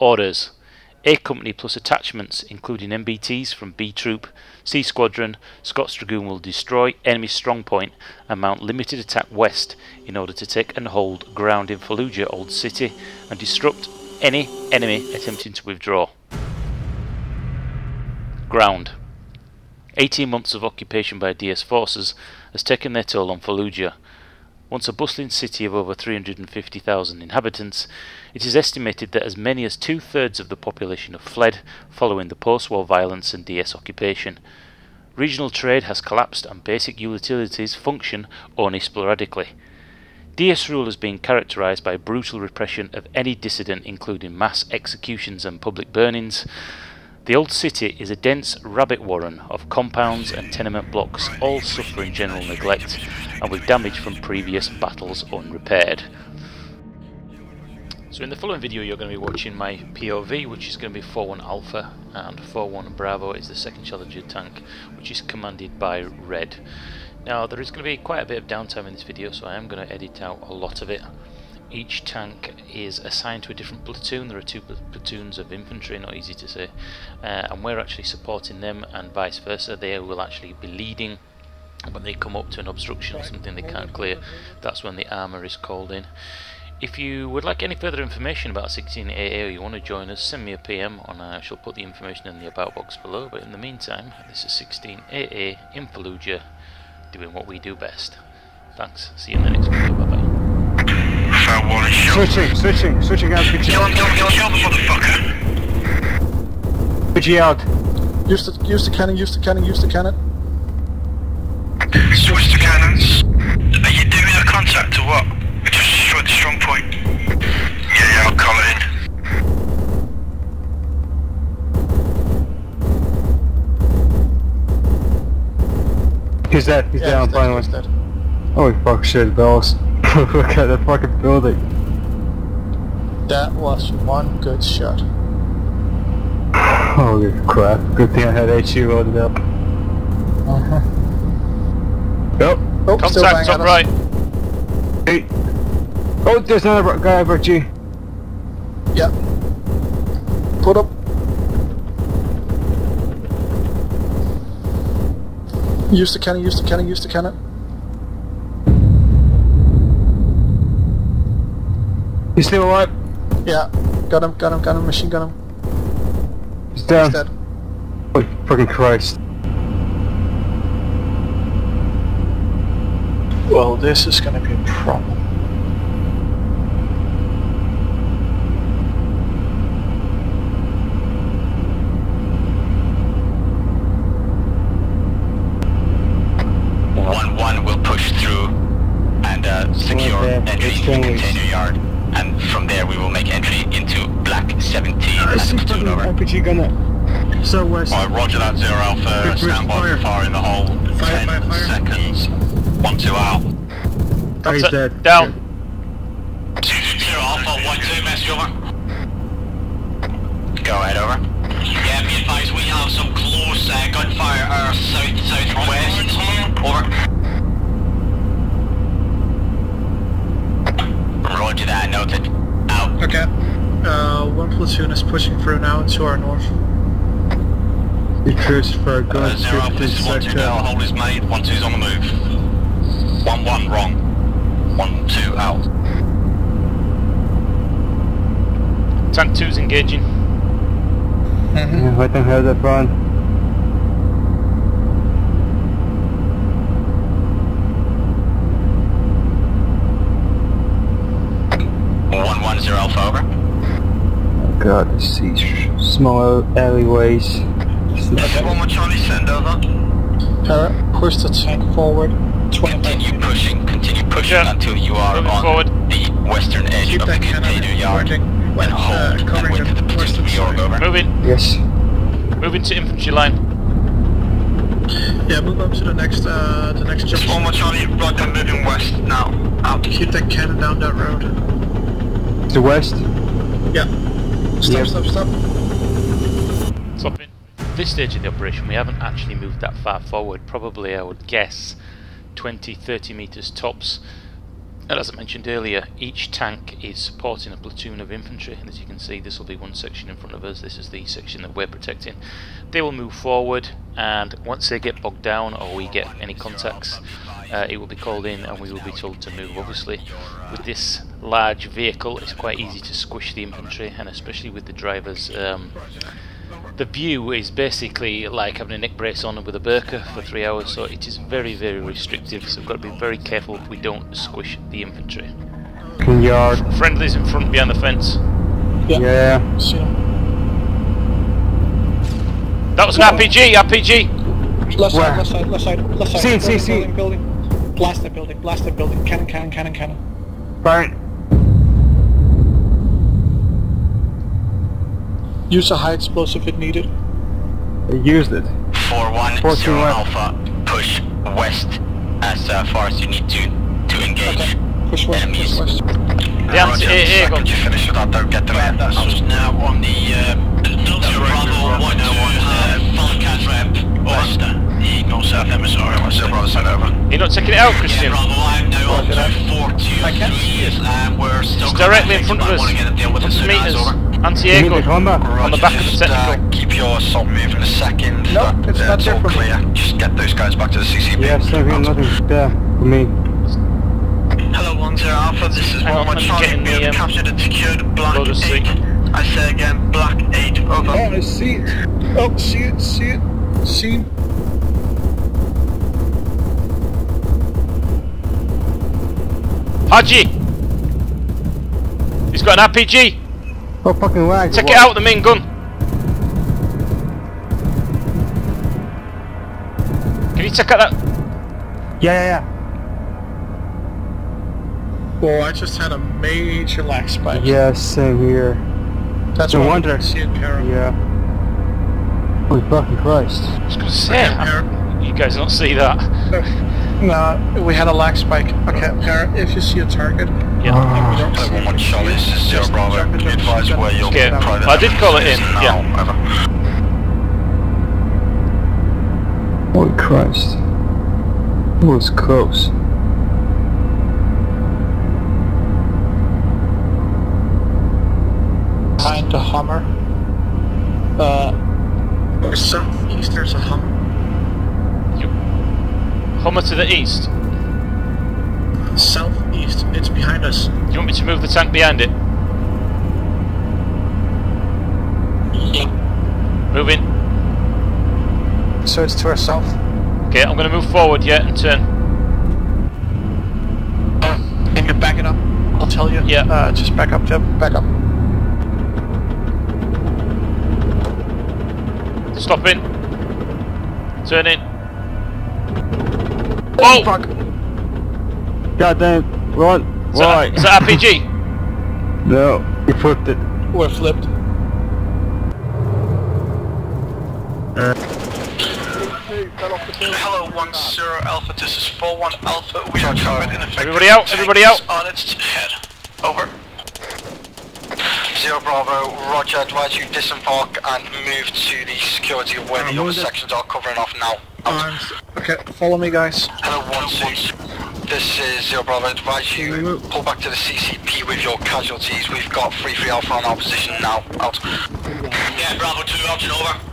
Orders A Company plus attachments including MBTs from B Troop, C Squadron, Scots Dragoon will destroy enemy strongpoint and mount limited attack west in order to take and hold ground in Fallujah Old City and disrupt any enemy attempting to withdraw. Ground 18 months of occupation by DS forces has taken their toll on Fallujah. Once a bustling city of over 350,000 inhabitants, it is estimated that as many as two thirds of the population have fled following the post war violence and DS occupation. Regional trade has collapsed and basic utilities function only sporadically. DS rule has been characterised by brutal repression of any dissident, including mass executions and public burnings. The old city is a dense rabbit warren of compounds and tenement blocks, all suffering general neglect and with damage from previous battles unrepaired. So in the following video you're going to be watching my POV which is going to be 4-1 Alpha and 4-1 Bravo is the second Challenger tank which is commanded by Red. Now there is going to be quite a bit of downtime in this video so I am going to edit out a lot of it. Each tank is assigned to a different platoon, there are two pl platoons of infantry, not easy to say, uh, and we're actually supporting them and vice versa, they will actually be leading when they come up to an obstruction or something they can't clear, that's when the armour is called in. If you would like any further information about 16AA or you want to join us, send me a PM and I shall put the information in the about box below. But in the meantime, this is 16AA in Fallujah, doing what we do best. Thanks, see you in the next video, bye bye. Switching, switching, switching out, switching Kill out. him, kill him, kill him, kill him, motherfucker! Switching out. Use the use the cannon, use the cannon, use the cannon. Switch to cannons. Are you doing a contact or what? We just destroyed the strong point. Yeah, yeah, I'll call it in. He's dead, he's Yeah, down he's dead, finally. he's dead. Holy fuck shit balls. Look at that fucking building. That was one good shot. Holy crap. Good thing I had HE loaded up. Uh-huh. Yep. Oh, still Contact top right. Hey. Oh, there's another guy over G. Yeah. Put up. Use the cannon, use the cannon, use the cannon. He's still alive. Yeah. Got him, got him, got him, machine gun him. He's down. He's dead. Holy fucking Christ. Well, this is gonna be a problem. Over. RPG gunner. Southwest. Alright, roger that, Zero Alpha, Good stand by fire. for fire in the hole. Fire, 10 fire, fire. seconds. 1, 2 out. Oh, he's Contact dead. Down. Zero Alpha, 1, 2, message over. Go ahead, over. Yeah, be advised, we have some close uh, He cruised for a Uh, zero Alpha, this is 1, 2 now, hold is made, 1, 2's on the move. 1, 1, wrong. 1, 2, out. Tank 2's engaging. Yeah, I don't have that run. One one zero Alpha, over. Oh god, I see small alleyways. One more Charlie, send over. Para, push the tank forward. 20 Continue pushing, continue pushing Yeah. until you are Moving on forward. the western edge Keep of the that container yard working. and When, uh, hold and wait the for the platoon to be over. Moving. Yes. Moving to infantry line. Yeah, move up to the next, uh, the next Just one more jump. Charlie, roger, moving west now. Out. Keep that cannon down that road. To the west. Yeah. Stop, Yep. stop, stop. This stage of the operation, we haven't actually moved that far forward. Probably, I would guess, 20, 30 meters tops. And as I mentioned earlier, each tank is supporting a platoon of infantry, and as you can see, this will be one section in front of us. This is the section that we're protecting. They will move forward, and once they get bogged down or we get any contacts, uh, it will be called in and we will be told to move. Obviously, with this large vehicle, it's quite easy to squish the infantry, and especially with the drivers. Um, the view is basically like having a neck brace on with a burqa for three hours, so it is very, very restrictive. So we've got to be very careful we don't squish the infantry. Fucking yard. Friendlies in front behind the fence. Yeah. See him. That was an RPG, RPG! Left side, left side, left side, left side. See, building, see, see. Building, building. Blast that building, blast that building. Cannon, cannon, cannon, cannon. Right. Use a high explosive if needed. I used it. 410 Fourteen one. Alpha, push west as uh, far as you need to to engage. Okay. Push west, Enemies. push west. The answer, here, here, go. you finish with that, don't get them in. That's us now on the uh, Delta Bravo 1 now on uh, Falcon ramp west, the North South MSR. Zero Bravo, send over. You're not taking it out, Yeah, Christian? Bravo, I'm now on to I can see 423, and we're still It's directly in front of I us. want to get a deal with 100 the metres. Sudan's over. You Anti-air the gun. combat. On the back of the just, uh, technical. keep your assault moving a second. Nope, That- it's not that's there all for me. clear. Just get those guys back to the CCP. Yeah, same here, nothing there for me. Hello, 10 Alpha, this is Hang on, one let me Charlie. get in We the, have um, captured and secured Black 8. seat. I say again, Black 8, over. Oh, I see it. Oh, see it, see it. See. it. Haji! He's got an RPG! Oh, fucking lag. Take it out with the main gun! Can you take out that? Yeah, yeah, yeah. Whoa, I just had a major lag spike. Yeah, same here. That's No why I wonder. didn't see it, Para. Yeah. Holy fucking Christ. I was gonna say, you guys don't see that. No, we had a lag spike. Okay, Para, if you see a target, Yeah. and we don't see Hello, it, one Charlie, this is Zero just Bravo. jump Can you into advise the where your Okay, private I did call it in, is yeah. Over. Holy Christ. It was close. behind the Hummer. Uh, or southeast, there's a Hummer. Hummer to the east. Southeast, it's behind us. Do you want me to move the tank behind it? Moving. So it's to our south. Okay, I'm gonna move forward, yeah, and turn. Can you back it up? I'll tell you. Yeah. Uh, just back up, Jeb. Back up. Stopping. Turning. Oh! Fuck. God damn. Run. Is that, Why? is that RPG? No. You flipped it. We're flipped. Hello, one zero Alpha. This is four one Alpha. We are covered in effect. Everybody out, everybody out. On its head. Over. Zero Bravo. Roger. Advise you disembark and move to the security of where the other sections are covering off now. Out. Arms. Okay, follow me, guys. Hello, one two. This is Zero Bravo. Advise you pull back to the CCP with your casualties. We've got three three Alpha on our position now. Out. Yeah, Bravo 2, out and over.